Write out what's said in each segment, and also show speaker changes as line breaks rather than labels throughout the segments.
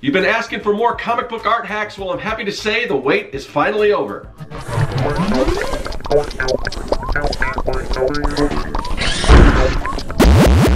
You've been asking for more comic book art hacks. Well, I'm happy to say the wait is finally over.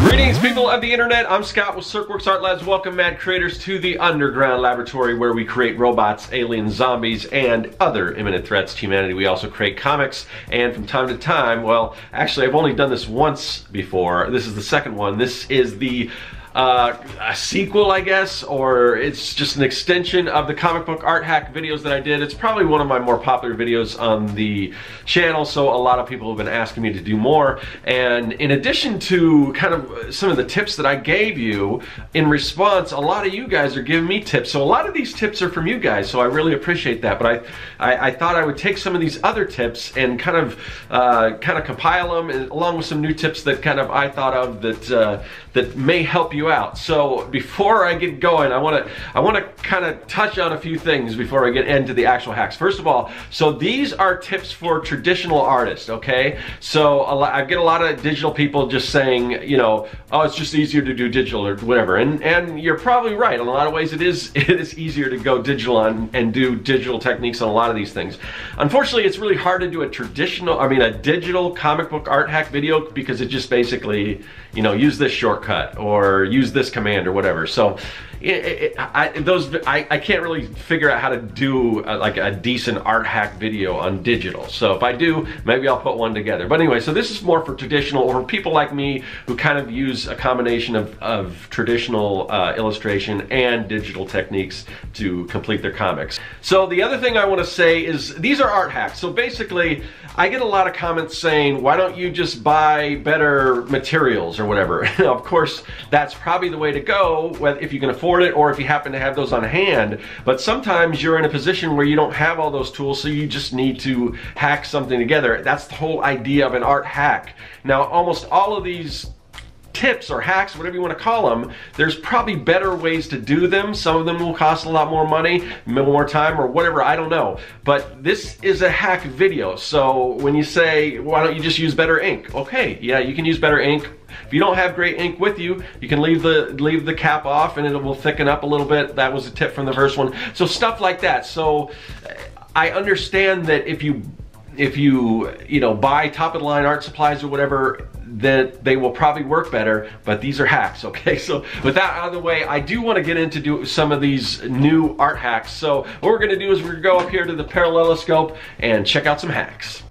Greetings, people of the internet. I'm Scott with Serkworks Art Labs. Welcome, mad creators, to the underground laboratory where we create robots, aliens, zombies, and other imminent threats to humanity. We also create comics, and from time to time, well, actually, I've only done this once before. This is the second one. This is the uh, a sequel, I guess, or it's just an extension of the comic book art hack videos that I did. It's probably one of my more popular videos on the channel, so a lot of people have been asking me to do more. And in addition to kind of some of the tips that I gave you, in response, a lot of you guys are giving me tips. So a lot of these tips are from you guys, so I really appreciate that. But I, I, I thought I would take some of these other tips and kind of uh, kind of compile them, along with some new tips that kind of I thought of that uh, that may help you you out. So before I get going, I want to I want to kind of touch on a few things before I get into the actual hacks. First of all, so these are tips for traditional artists, okay? So I get a lot of digital people just saying, you know, oh, it's just easier to do digital or whatever. And and you're probably right. In a lot of ways, it is it is easier to go digital on and do digital techniques on a lot of these things. Unfortunately, it's really hard to do a traditional, I mean, a digital comic book art hack video because it just basically, you know, use this shortcut or use this command or whatever. So it, it, I, those I, I can't really figure out how to do a, like a decent art hack video on digital. So if I do, maybe I'll put one together. But anyway, so this is more for traditional or people like me who kind of use a combination of, of traditional uh, illustration and digital techniques to complete their comics. So the other thing I want to say is these are art hacks. So basically, I get a lot of comments saying, why don't you just buy better materials or whatever? of course, that's probably the way to go if you can afford it or if you happen to have those on hand. But sometimes you're in a position where you don't have all those tools, so you just need to hack something together. That's the whole idea of an art hack. Now, almost all of these tips or hacks, whatever you want to call them, there's probably better ways to do them. Some of them will cost a lot more money, more time, or whatever, I don't know. But this is a hack video. So when you say, why don't you just use better ink? Okay, yeah, you can use better ink. If you don't have great ink with you, you can leave the leave the cap off and it will thicken up a little bit. That was a tip from the first one. So stuff like that. So I understand that if you if you you know buy top of the line art supplies or whatever that they will probably work better, but these are hacks, okay? So with that out of the way, I do want to get into do some of these new art hacks. So what we're gonna do is we're gonna go up here to the paralleloscope and check out some hacks.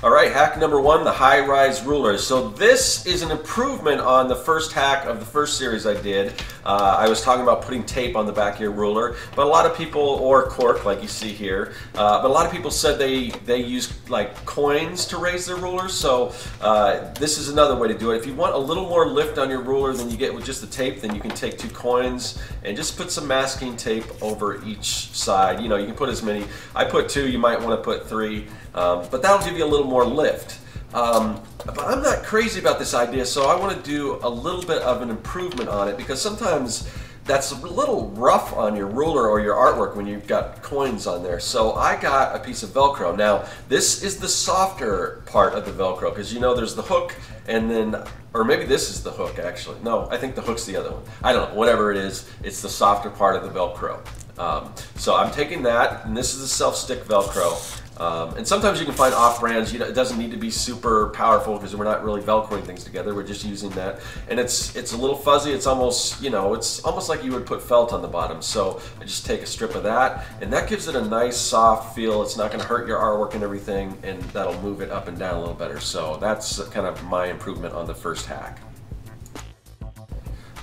All right, hack number one, the high-rise rulers. So this is an improvement on the first hack of the first series I did. Uh, I was talking about putting tape on the back of your ruler, but a lot of people, or cork like you see here, uh, but a lot of people said they, they use like coins to raise their rulers, so uh, this is another way to do it. If you want a little more lift on your ruler than you get with just the tape, then you can take two coins and just put some masking tape over each side. You know, you can put as many, I put two, you might want to put three. Um, but that'll give you a little more lift. Um, but I'm not crazy about this idea, so I want to do a little bit of an improvement on it because sometimes that's a little rough on your ruler or your artwork when you've got coins on there. So I got a piece of Velcro. Now, this is the softer part of the Velcro because you know there's the hook and then, or maybe this is the hook actually. No, I think the hook's the other one. I don't know, whatever it is, it's the softer part of the Velcro. Um, so I'm taking that, and this is the self-stick Velcro. Um, and sometimes you can find off brands, you know, it doesn't need to be super powerful because we're not really Velcroing things together. We're just using that. And it's it's a little fuzzy. It's almost, you know, it's almost like you would put felt on the bottom. So I just take a strip of that and that gives it a nice soft feel. It's not going to hurt your artwork and everything and that'll move it up and down a little better. So that's kind of my improvement on the first hack.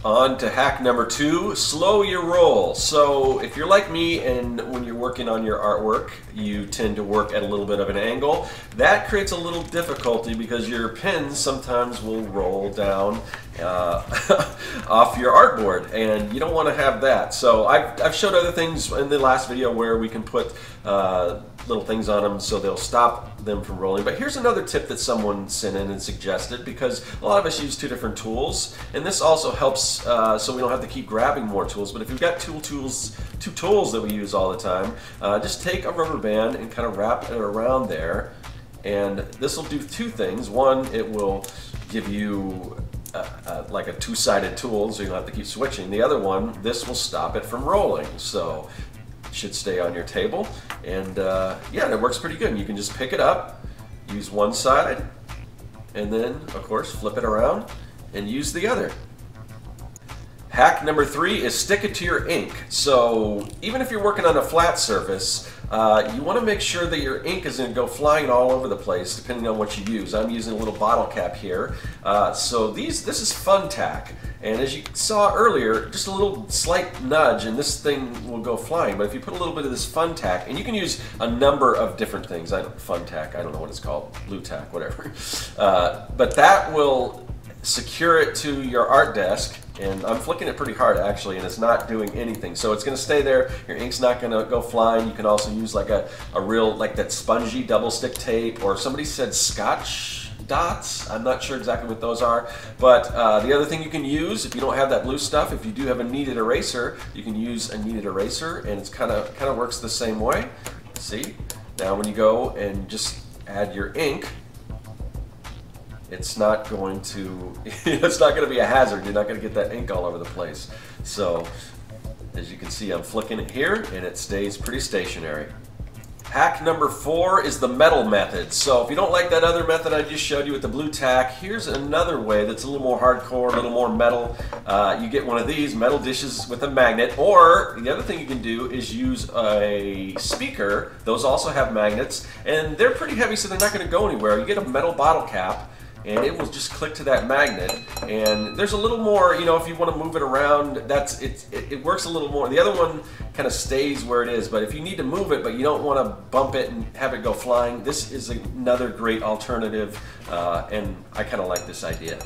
On to hack number two, slow your roll. So if you're like me and when you're working on your artwork, you tend to work at a little bit of an angle, that creates a little difficulty because your pens sometimes will roll down uh, off your artboard and you don't want to have that. So I've, I've showed other things in the last video where we can put uh, little things on them so they'll stop them from rolling. But here's another tip that someone sent in and suggested because a lot of us use two different tools and this also helps uh, so we don't have to keep grabbing more tools. But if you've got two tools, two tools that we use all the time, uh, just take a rubber band and kind of wrap it around there and this will do two things. One, it will give you uh, uh, like a two-sided tool, so you don't have to keep switching. The other one, this will stop it from rolling. So should stay on your table. And uh, yeah, it works pretty good. And you can just pick it up, use one side, and then, of course, flip it around and use the other. Hack number three is stick it to your ink. So even if you're working on a flat surface, uh, you want to make sure that your ink isn't going to go flying all over the place depending on what you use. I'm using a little bottle cap here. Uh, so these, this is Fun-Tak. And as you saw earlier, just a little slight nudge and this thing will go flying. But if you put a little bit of this Fun-Tak, and you can use a number of different things. I don't, Fun-Tak, I don't know what it's called, Blu Tack, whatever. Uh, but that will secure it to your art desk and I'm flicking it pretty hard actually and it's not doing anything. So it's going to stay there. Your ink's not going to go flying. You can also use like a, a real like that spongy double stick tape or somebody said scotch dots. I'm not sure exactly what those are. But uh, the other thing you can use if you don't have that blue stuff if you do have a kneaded eraser you can use a kneaded eraser and it's kind of kind of works the same way. See? Now when you go and just add your ink it's not going to it's not going to be a hazard. You're not going to get that ink all over the place. So as you can see, I'm flicking it here and it stays pretty stationary. Hack number four is the metal method. So if you don't like that other method I just showed you with the blue tack, here's another way that's a little more hardcore, a little more metal. Uh, you get one of these metal dishes with a magnet, or the other thing you can do is use a speaker. Those also have magnets, and they're pretty heavy so they're not going to go anywhere. You get a metal bottle cap, and it will just click to that magnet. And there's a little more, you know, if you want to move it around, that's it, it works a little more. The other one kind of stays where it is, but if you need to move it, but you don't want to bump it and have it go flying, this is another great alternative, uh, and I kind of like this idea.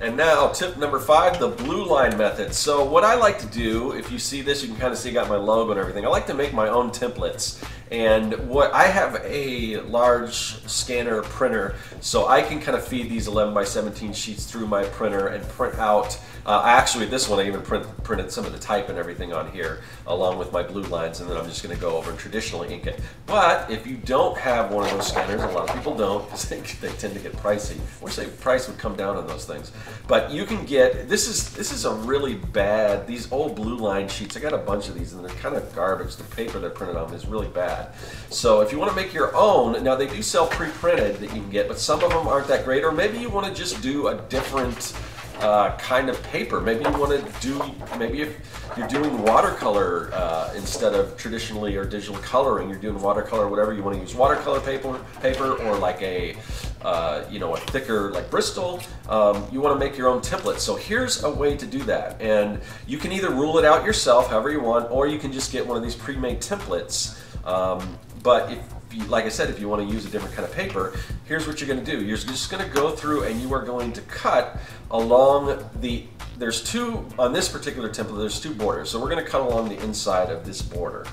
And now tip number five, the blue line method. So what I like to do, if you see this, you can kind of see I got my logo and everything. I like to make my own templates. And what I have a large scanner printer, so I can kind of feed these 11 by 17 sheets through my printer and print out. Uh, actually, this one I even print, printed some of the type and everything on here, along with my blue lines, and then I'm just going to go over and traditionally ink it. But if you don't have one of those scanners, a lot of people don't, because they, they tend to get pricey. I wish the price would come down on those things. But you can get this is this is a really bad these old blue line sheets. I got a bunch of these, and they're kind of garbage. The paper they're printed on is really bad that. So if you want to make your own, now they do sell pre-printed that you can get, but some of them aren't that great, or maybe you want to just do a different uh, kind of paper. Maybe you want to do, maybe if you're doing watercolor uh, instead of traditionally or digital coloring, you're doing watercolor, whatever, you want to use watercolor paper, paper or like a, uh, you know, a thicker like Bristol, um, you want to make your own template. So here's a way to do that. And you can either rule it out yourself, however you want, or you can just get one of these pre-made templates um, but if you, like I said, if you want to use a different kind of paper, here's what you're going to do. You're just going to go through and you are going to cut along the, there's two, on this particular template, there's two borders. So we're going to cut along the inside of this border.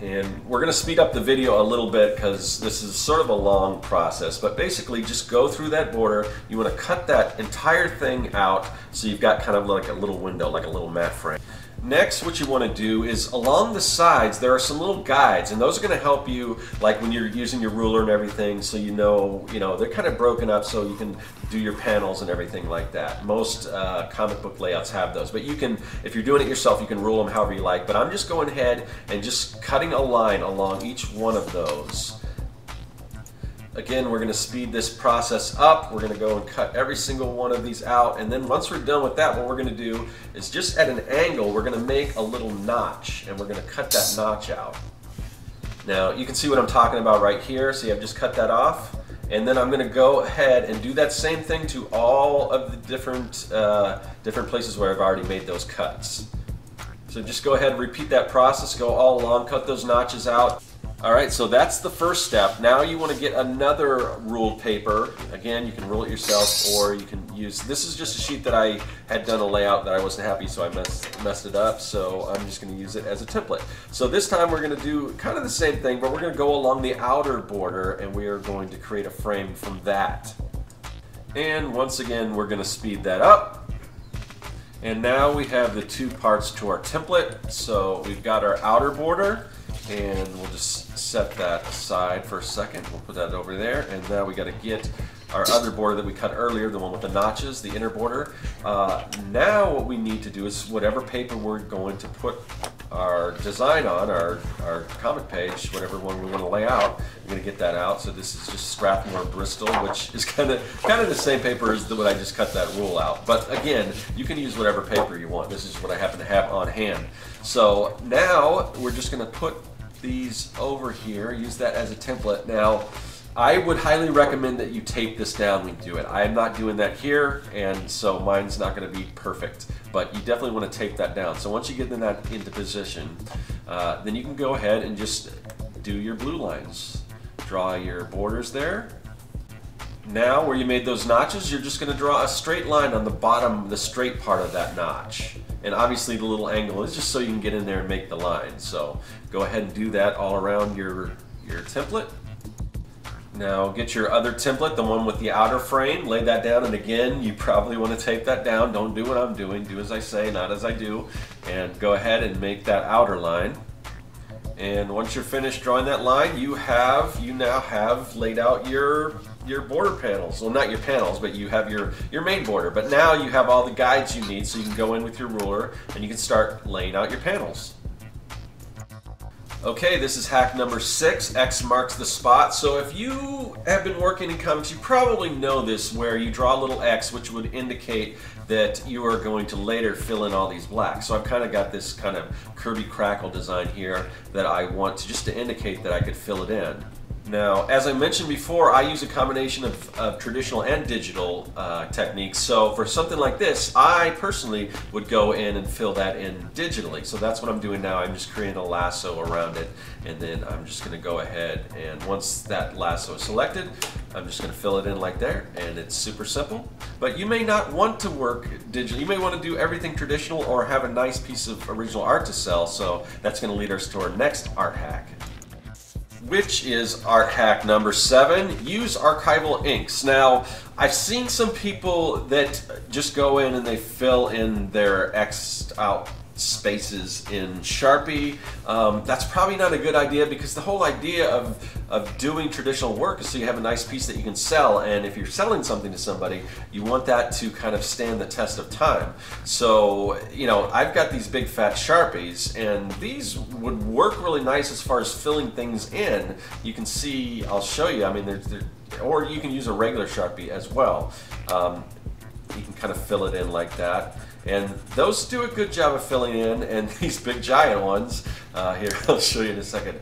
And we're going to speed up the video a little bit because this is sort of a long process. But basically, just go through that border. You want to cut that entire thing out so you've got kind of like a little window, like a little mat frame. Next, what you want to do is along the sides, there are some little guides, and those are going to help you, like when you're using your ruler and everything, so you know, you know, they're kind of broken up so you can do your panels and everything like that. Most uh, comic book layouts have those, but you can, if you're doing it yourself, you can rule them however you like. But I'm just going ahead and just cutting a line along each one of those. Again, we're going to speed this process up. We're going to go and cut every single one of these out. And then once we're done with that, what we're going to do is just at an angle, we're going to make a little notch and we're going to cut that notch out. Now, you can see what I'm talking about right here. See, I've just cut that off. And then I'm going to go ahead and do that same thing to all of the different, uh, different places where I've already made those cuts. So just go ahead and repeat that process, go all along, cut those notches out. All right, so that's the first step. Now you want to get another ruled paper. Again, you can rule it yourself or you can use, this is just a sheet that I had done a layout that I wasn't happy so I messed, messed it up. So I'm just going to use it as a template. So this time we're going to do kind of the same thing, but we're going to go along the outer border and we are going to create a frame from that. And once again, we're going to speed that up. And now we have the two parts to our template. So we've got our outer border and we'll just set that aside for a second. We'll put that over there, and now we got to get our other border that we cut earlier, the one with the notches, the inner border. Uh, now what we need to do is whatever paper we're going to put our design on, our, our comic page, whatever one we want to lay out, we're going to get that out. So this is just Strathmore Bristol, which is kind of kind of the same paper as the, what I just cut that rule out. But again, you can use whatever paper you want. This is what I happen to have on hand. So now we're just going to put these over here, use that as a template. Now, I would highly recommend that you tape this down when you do it. I am not doing that here, and so mine's not going to be perfect, but you definitely want to tape that down. So once you get that into position, uh, then you can go ahead and just do your blue lines. Draw your borders there. Now, where you made those notches, you're just going to draw a straight line on the bottom, the straight part of that notch. And obviously the little angle is just so you can get in there and make the line. So go ahead and do that all around your, your template. Now get your other template, the one with the outer frame, lay that down, and again, you probably want to tape that down. Don't do what I'm doing, do as I say, not as I do. And go ahead and make that outer line. And once you're finished drawing that line, you have, you now have laid out your your border panels. Well, not your panels, but you have your, your main border. But now you have all the guides you need, so you can go in with your ruler and you can start laying out your panels. Okay, this is hack number six. X marks the spot. So if you have been working in comics, you probably know this where you draw a little X, which would indicate that you are going to later fill in all these blacks. So I've kind of got this kind of Kirby crackle design here that I want to just to indicate that I could fill it in. Now, as I mentioned before, I use a combination of, of traditional and digital uh, techniques. So for something like this, I personally would go in and fill that in digitally. So that's what I'm doing now. I'm just creating a lasso around it, and then I'm just gonna go ahead and once that lasso is selected, I'm just gonna fill it in like there, and it's super simple. But you may not want to work digitally. You may want to do everything traditional or have a nice piece of original art to sell. So that's gonna lead us to our next art hack which is art hack number seven? Use archival inks. Now i've seen some people that just go in and they fill in their x out spaces in Sharpie. Um, that's probably not a good idea because the whole idea of, of doing traditional work is so you have a nice piece that you can sell and if you're selling something to somebody you want that to kind of stand the test of time. So you know I've got these big fat Sharpies and these would work really nice as far as filling things in. You can see, I'll show you, I mean there's, there, or you can use a regular Sharpie as well. Um, you can kind of fill it in like that. And those do a good job of filling in, and these big giant ones, uh, here I'll show you in a second,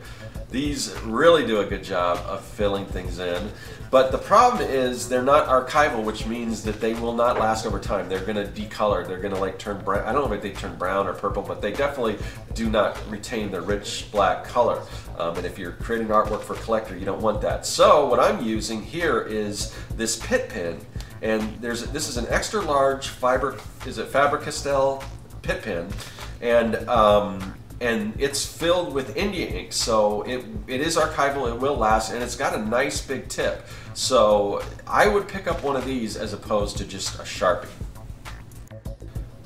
these really do a good job of filling things in. But the problem is they're not archival, which means that they will not last over time. They're going to decolor. They're going to like turn brown. I don't know if they turn brown or purple, but they definitely do not retain the rich black color. Um, and if you're creating artwork for collector, you don't want that. So what I'm using here is this Pitt pen. And there's this is an extra large fiber, is it Faber-Castell Pitt pen, and um, and it's filled with India ink, so it it is archival. It will last, and it's got a nice big tip. So I would pick up one of these as opposed to just a Sharpie.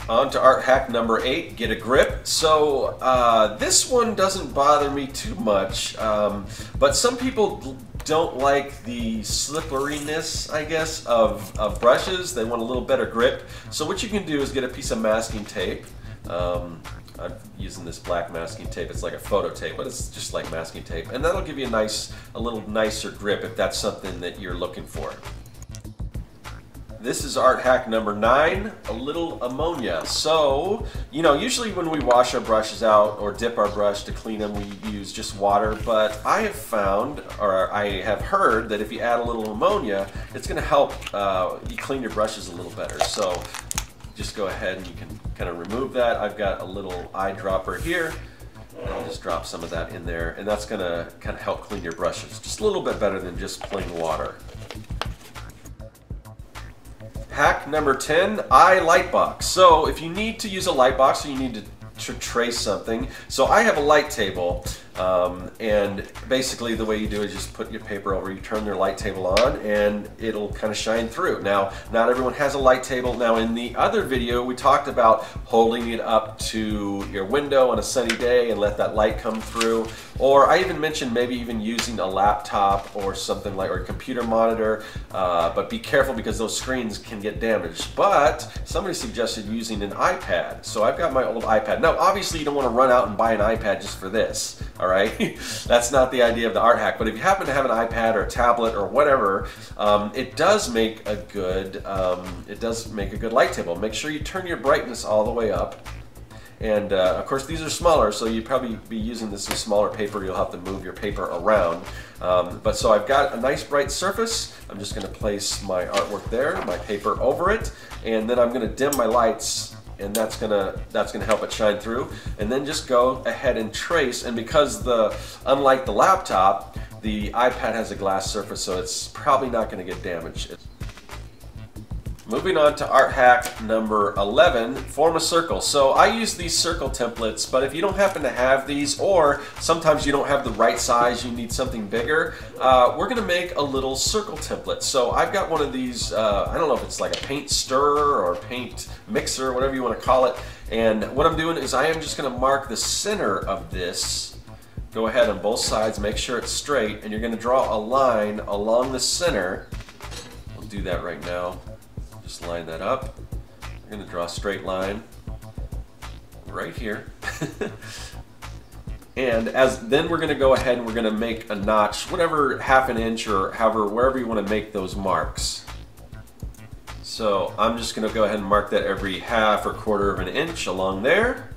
On to art hack number eight, get a grip. So uh, this one doesn't bother me too much, um, but some people don't like the slipperiness, I guess, of, of brushes. They want a little better grip. So what you can do is get a piece of masking tape. Um, I'm using this black masking tape. It's like a photo tape, but it's just like masking tape. And that'll give you a nice, a little nicer grip if that's something that you're looking for. This is art hack number nine, a little ammonia. So, you know, usually when we wash our brushes out or dip our brush to clean them, we use just water. But I have found, or I have heard, that if you add a little ammonia, it's going to help uh, you clean your brushes a little better. So just go ahead and you can kind of remove that. I've got a little eyedropper here. And I'll just drop some of that in there, and that's going to kind of help clean your brushes just a little bit better than just plain water. Hack number 10, eye light box. So if you need to use a light box or you need to, to trace something, so I have a light table Um, and basically the way you do is just put your paper over, you turn your light table on and it'll kind of shine through. Now, not everyone has a light table. Now in the other video, we talked about holding it up to your window on a sunny day and let that light come through. Or I even mentioned maybe even using a laptop or something like, or a computer monitor, uh, but be careful because those screens can get damaged. But somebody suggested using an iPad. So I've got my old iPad. Now, obviously you don't want to run out and buy an iPad just for this, all right? That's not the idea of the art hack. But if you happen to have an iPad or a tablet or whatever, um, it does make a good, um, it does make a good light table. Make sure you turn your brightness all the way up. And uh, of course these are smaller, so you'd probably be using this as smaller paper. You'll have to move your paper around. Um, but so I've got a nice bright surface. I'm just gonna place my artwork there, my paper over it, and then I'm gonna dim my lights and that's gonna that's gonna help it shine through. And then just go ahead and trace and because the unlike the laptop the iPad has a glass surface so it's probably not gonna get damaged Moving on to art hack number 11, form a circle. So I use these circle templates, but if you don't happen to have these, or sometimes you don't have the right size, you need something bigger, uh, we're gonna make a little circle template. So I've got one of these, uh, I don't know if it's like a paint stirrer or paint mixer, whatever you wanna call it. And what I'm doing is I am just gonna mark the center of this go ahead on both sides, make sure it's straight, and you're going to draw a line along the center. I'll do that right now. Just line that up. We're going to draw a straight line right here. and as then we're going to go ahead and we're going to make a notch, whatever half an inch or however, wherever you want to make those marks. So I'm just going to go ahead and mark that every half or quarter of an inch along there.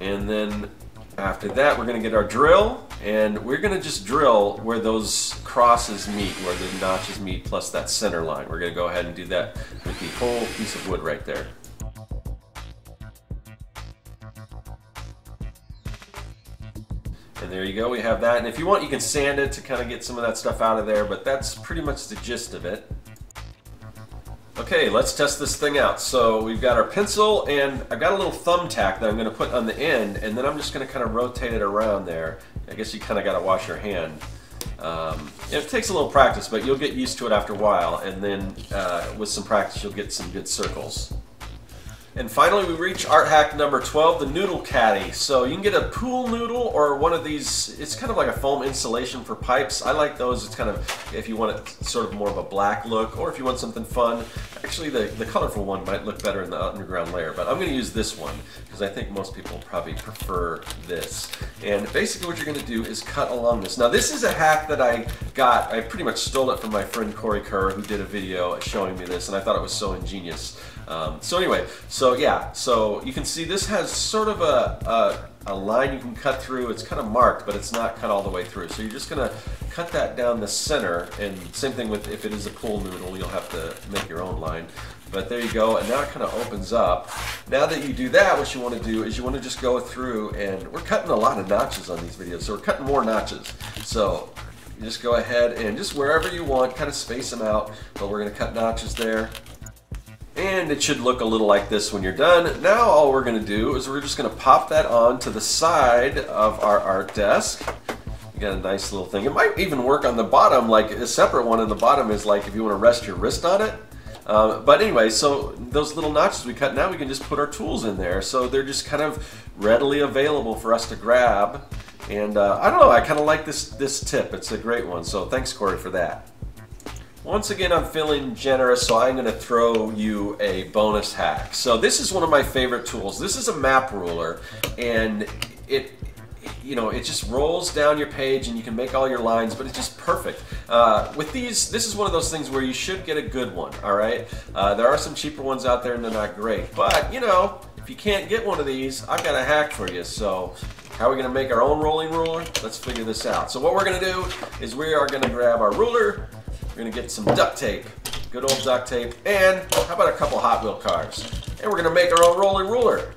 And then after that, we're going to get our drill, and we're to just drill where those crosses meet, where the notches meet, plus that center line. We're to go ahead and do that with the whole piece of wood right there. And there you go, we have that. And if you want, you can sand it to kind of get some of that stuff out of there, but that's pretty much the gist of it. Okay, let's test this thing out. So we've got our pencil and I've got a little thumbtack that I'm going to put on the end and then I'm just going to kind of rotate it around there. I guess you kind of got to wash your hand. Um, it takes a little practice, but you'll get used to it after a while and then uh, with some practice you'll get some good circles. And finally we reach art hack number 12, the noodle caddy. So you can get a pool noodle or one of these, it's kind of like a foam insulation for pipes. I like those, it's kind of, if you want it sort of more of a black look or if you want something fun. Actually the, the colorful one might look better in the underground layer, but I'm going to use this one because I think most people probably prefer this. And basically what you're going to do is cut along this. Now this is a hack that I got, I pretty much stole it from my friend Corey Kerr who did a video showing me this and I thought it was so ingenious. Um, so anyway, so yeah, so you can see this has sort of a, a, a, line you can cut through. It's kind of marked, but it's not cut all the way through. So you're just going to cut that down the center, and same thing with if it is a pool noodle, you'll have to make your own line. But there you go, and now it kind of opens up. Now that you do that, what you want to do is you want to just go through, and we're cutting a lot of notches on these videos, so we're cutting more notches. So just go ahead and just wherever you want, kind of space them out, but we're going to cut notches there. And it should look a little like this when you're done. Now all we're going to do is we're just going to pop that on to the side of our art desk. You got a nice little thing. It might even work on the bottom, like a separate one on the bottom is like if you want to rest your wrist on it. Um, but anyway, so those little notches we cut now, we can just put our tools in there. So they're just kind of readily available for us to grab. And uh, I don't know, I kind of like this, this tip. It's a great one. So thanks, Corey, for that. Once again, I'm feeling generous, so I'm going to throw you a bonus hack. So this is one of my favorite tools. This is a map ruler, and it you know, it just rolls down your page and you can make all your lines, but it's just perfect. Uh, with these, this is one of those things where you should get a good one, all right? Uh, there are some cheaper ones out there and they're not great, but you know, if you can't get one of these, I've got a hack for you. So how are we gonna make our own rolling ruler? Let's figure this out. So what we're gonna do is we are gonna grab our ruler, we're gonna get some duct tape, good old duct tape, and how about a couple Hot Wheel cars? And we're gonna make our own rolling ruler.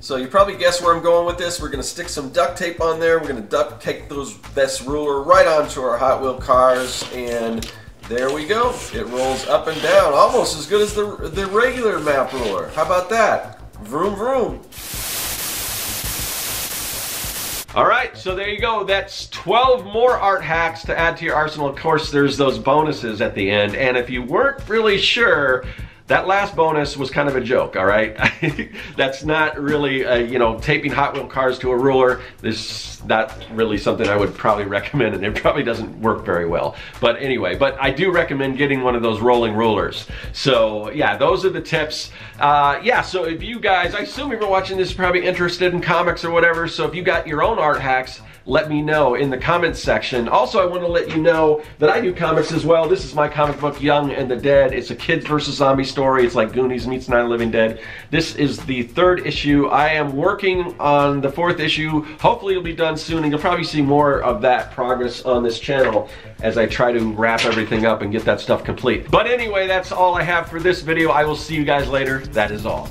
So you probably guess where I'm going with this. We're gonna stick some duct tape on there. We're gonna duct tape those this ruler right onto our Hot Wheel cars, and there we go. It rolls up and down, almost as good as the the regular map ruler. How about that? Vroom vroom. All right, so there you go. That's 12 more art hacks to add to your arsenal. Of course, there's those bonuses at the end. And if you weren't really sure, that last bonus was kind of a joke, all right? That's not really, uh, you know, taping Hot Wheel cars to a ruler. This not really something I would probably recommend, and it probably doesn't work very well. But anyway, but I do recommend getting one of those rolling rulers. So yeah, those are the tips. Uh, yeah, so if you guys, I assume you've been watching this, probably interested in comics or whatever. So if you got your own art hacks, let me know in the comments section. Also, I want to let you know that I do comics as well. This is my comic book, Young and the Dead. It's a kids versus zombie story. It's like Goonies meets Night of Living Dead. This is the third issue. I am working on the fourth issue. Hopefully it'll be done soon, and you'll probably see more of that progress on this channel as I try to wrap everything up and get that stuff complete. But anyway, that's all I have for this video. I will see you guys later. That is all.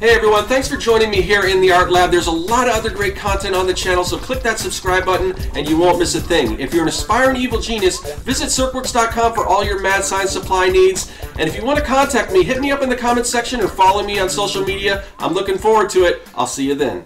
Hey everyone, thanks for joining me here in the Art Lab. There's a lot of other great content on the channel, so click that subscribe button and you won't miss a thing. If you're an aspiring evil genius, visit Serkworks.com for all your mad science supply needs. And if you want to contact me, hit me up in the comments section or follow me on social media. I'm looking forward to it. I'll see you then.